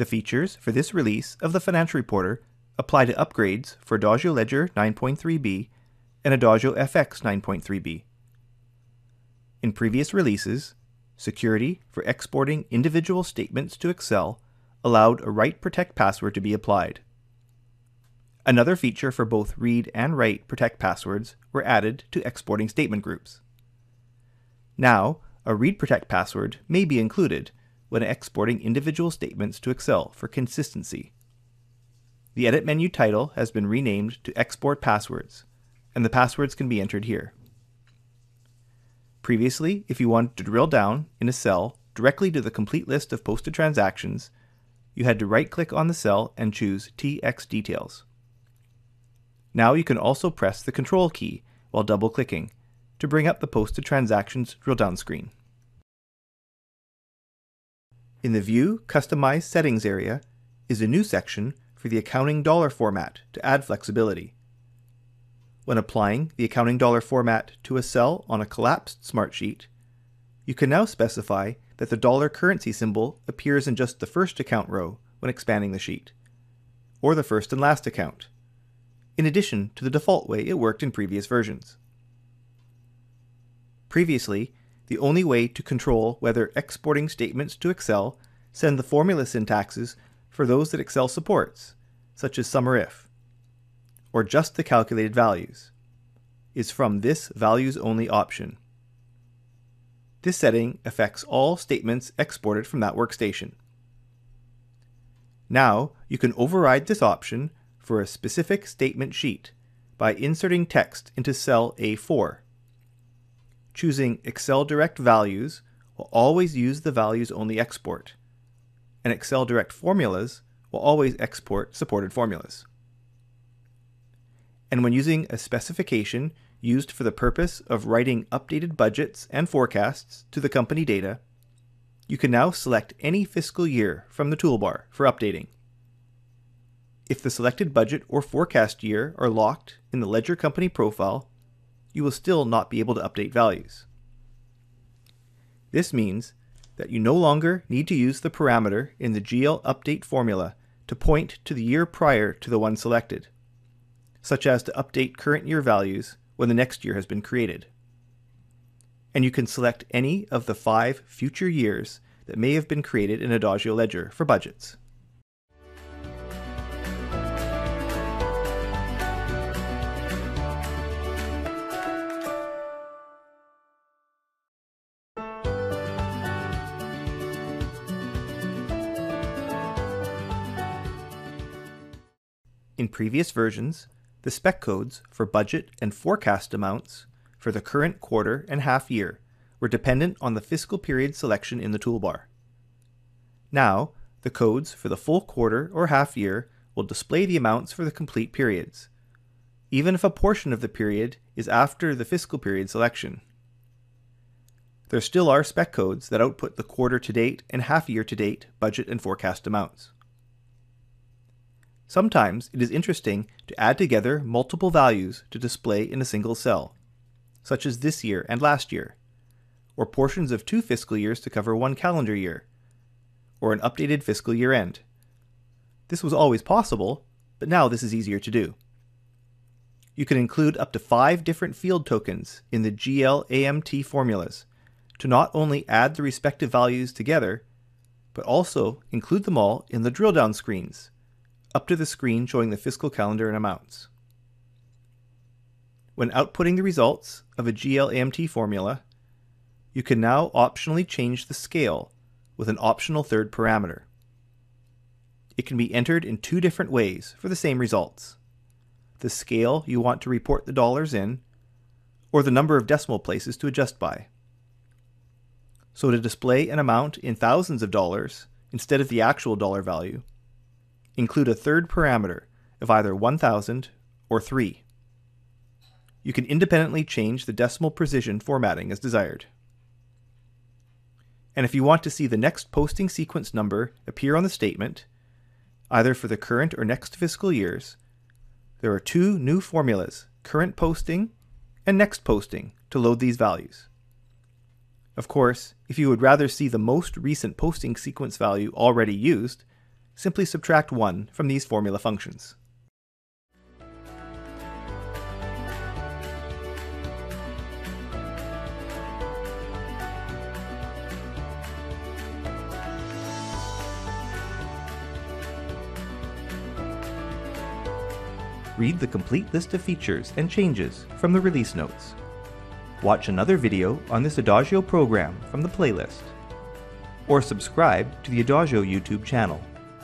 The features for this release of the Financial Reporter apply to upgrades for Adagio Ledger 9.3b and Adagio FX 9.3b. In previous releases, security for exporting individual statements to Excel allowed a write protect password to be applied. Another feature for both read and write protect passwords were added to exporting statement groups. Now, a read protect password may be included when exporting individual statements to Excel for consistency. The edit menu title has been renamed to Export Passwords, and the passwords can be entered here. Previously, if you wanted to drill down in a cell directly to the complete list of posted transactions, you had to right-click on the cell and choose TX Details. Now you can also press the Control key while double-clicking to bring up the Posted Transactions drill-down screen. In the View Customize Settings area is a new section for the accounting dollar format to add flexibility. When applying the accounting dollar format to a cell on a collapsed smartsheet, you can now specify that the dollar currency symbol appears in just the first account row when expanding the sheet, or the first and last account, in addition to the default way it worked in previous versions. Previously, the only way to control whether exporting statements to Excel send the formula syntaxes for those that Excel supports, such as sum or if, or just the calculated values, is from this values only option. This setting affects all statements exported from that workstation. Now, you can override this option for a specific statement sheet by inserting text into cell A4. Choosing Excel Direct Values will always use the values only export, and Excel Direct Formulas will always export supported formulas. And when using a specification used for the purpose of writing updated budgets and forecasts to the company data, you can now select any fiscal year from the toolbar for updating. If the selected budget or forecast year are locked in the Ledger Company profile, you will still not be able to update values. This means that you no longer need to use the parameter in the GL update formula to point to the year prior to the one selected, such as to update current year values when the next year has been created. And you can select any of the five future years that may have been created in Adagio Ledger for budgets. In previous versions, the spec codes for budget and forecast amounts for the current quarter and half year were dependent on the fiscal period selection in the toolbar. Now, the codes for the full quarter or half year will display the amounts for the complete periods, even if a portion of the period is after the fiscal period selection. There still are spec codes that output the quarter to date and half year to date budget and forecast amounts. Sometimes it is interesting to add together multiple values to display in a single cell, such as this year and last year, or portions of two fiscal years to cover one calendar year, or an updated fiscal year end. This was always possible, but now this is easier to do. You can include up to five different field tokens in the GLAMT formulas to not only add the respective values together, but also include them all in the drill down screens up to the screen showing the fiscal calendar and amounts. When outputting the results of a GLAMT formula, you can now optionally change the scale with an optional third parameter. It can be entered in two different ways for the same results. The scale you want to report the dollars in, or the number of decimal places to adjust by. So to display an amount in thousands of dollars instead of the actual dollar value, include a third parameter of either 1000 or 3. You can independently change the decimal precision formatting as desired. And if you want to see the next posting sequence number appear on the statement, either for the current or next fiscal years, there are two new formulas, current posting and next posting, to load these values. Of course, if you would rather see the most recent posting sequence value already used, simply subtract 1 from these formula functions. Read the complete list of features and changes from the release notes. Watch another video on this Adagio program from the playlist. Or subscribe to the Adagio YouTube channel.